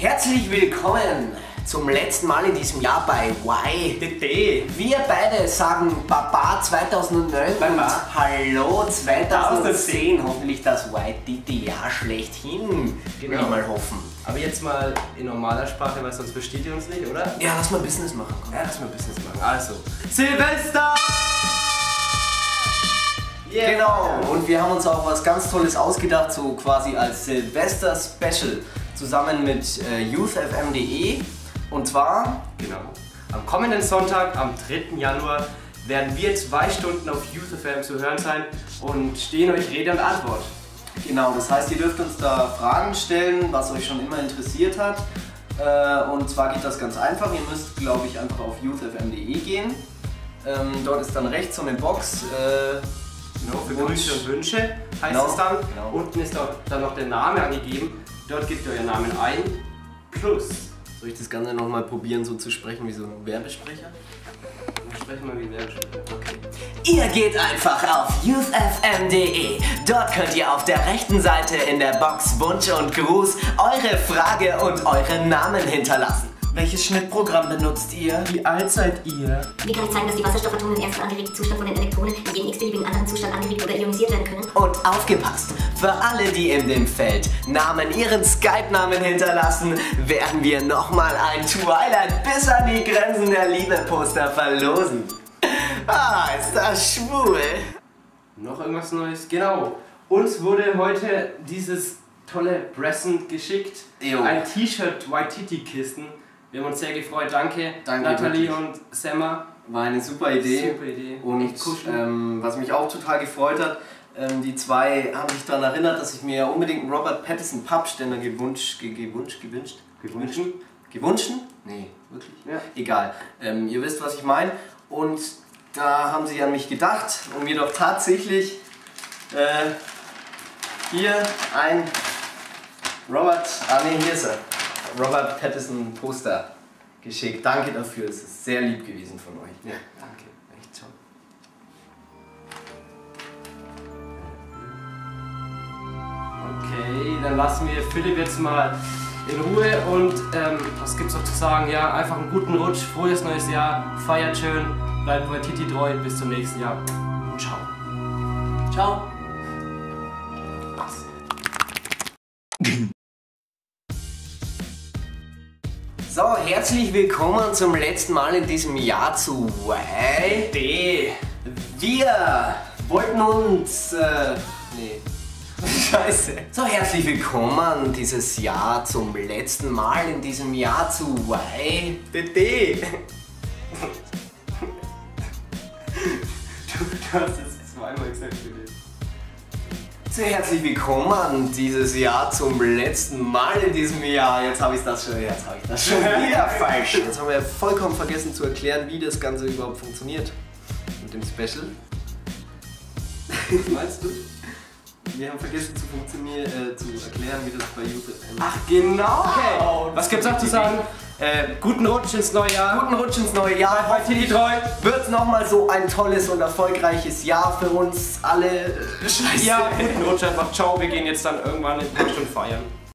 Herzlich willkommen zum letzten Mal in diesem Jahr bei Y. Wir beide sagen Baba 2009 Baba. und Hallo 2010. Hoffentlich das YDD-Jahr schlechthin, Genau. ich mal hoffen. Aber jetzt mal in normaler Sprache, weil sonst versteht ihr uns nicht, oder? Ja, lass mal Business machen. Komm. Ja, lass mal Business machen. Also, Silvester! Yeah. Genau, und wir haben uns auch was ganz Tolles ausgedacht, so quasi als Silvester-Special, zusammen mit äh, youthfm.de. Und zwar, Genau. Am kommenden Sonntag, am 3. Januar, werden wir zwei Stunden auf Youth FM zu hören sein und stehen euch Rede und Antwort. genau, das heißt, ihr dürft uns da Fragen stellen, was euch schon immer interessiert hat. Äh, und zwar geht das ganz einfach, ihr müsst, glaube ich, einfach auf youthfm.de gehen. Ähm, dort ist dann rechts so eine Box. Äh, Genau, für Wunsch. Grüße und Wünsche heißt Genau, es dann. genau. Unten ist dann noch der Name angegeben. Dort gebt ihr euren Namen ein. Plus. soll ich das Ganze nochmal probieren, so zu sprechen wie so ein Werbesprecher? Dann sprechen wir wie Werbesprecher. Okay. Ihr geht einfach auf youthfm.de. Dort könnt ihr auf der rechten Seite in der Box Wunsch und Gruß eure Frage und euren Namen hinterlassen. Welches Schnittprogramm benutzt ihr? Wie alt seid ihr? Wie kann ich zeigen, dass die Wasserstoffatome im ersten angeregten Zustand von den Elektronen in jeden x-beliebigen anderen Zustand angeregt oder ionisiert werden können? Und aufgepasst, für alle, die in dem Feld Namen ihren Skype-Namen hinterlassen, werden wir nochmal ein Twilight bis an die Grenzen der Liebe-Poster verlosen. Ah, ist das schwul. Noch irgendwas Neues? Genau. Uns wurde heute dieses tolle Present geschickt. Jo. Ein T-Shirt Waititi-Kisten. Wir haben uns sehr gefreut. Danke, Danke, Nathalie und Semma. War eine super Idee. Super Idee. Und ähm, was mich auch total gefreut hat, ähm, die zwei haben sich daran erinnert, dass ich mir unbedingt einen Robert Pattinson Pappständer gewünscht, ge gewünscht, gewünscht, Gewünscht? gewünscht? Nee, wirklich? Ja. Egal. Ähm, ihr wisst, was ich meine. Und da haben sie an mich gedacht und mir doch tatsächlich äh, hier ein Robert, ah nee, hier ist er. Robert Pattinson Poster geschickt. Danke dafür, es ist sehr lieb gewesen von euch. Ja, danke. Echt toll. Okay, dann lassen wir Philipp jetzt mal in Ruhe und ähm, was gibt's noch zu sagen? Ja, einfach einen guten Rutsch, frohes neues Jahr, feiert schön, bleibt bei Titi treu, bis zum nächsten Jahr. Ciao. Ciao. Herzlich willkommen zum letzten Mal in diesem Jahr zu Y. D. Wir wollten uns. Äh, nee. Scheiße. So, herzlich willkommen dieses Jahr zum letzten Mal in diesem Jahr zu Y. D. Du, du hast es zweimal gesagt, Philipp. So, herzlich willkommen dieses Jahr zum letzten Mal in diesem Jahr. Jetzt habe ich das schon, jetzt habe ich das schon wieder falsch. Jetzt haben wir vollkommen vergessen zu erklären, wie das Ganze überhaupt funktioniert mit dem Special. Was meinst du? Wir haben vergessen zu, funktionieren, äh, zu erklären, wie das bei YouTube ist. Ach genau. Okay. Was gibt's noch zu sagen? Äh, guten Rutsch ins neue Jahr. Guten Rutsch ins neue Jahr. Bei Titi treu. Wird nochmal so ein tolles und erfolgreiches Jahr für uns alle. Scheiße. Ja, guten Rutsch einfach. Ciao. Wir gehen jetzt dann irgendwann in ein paar Stunden feiern.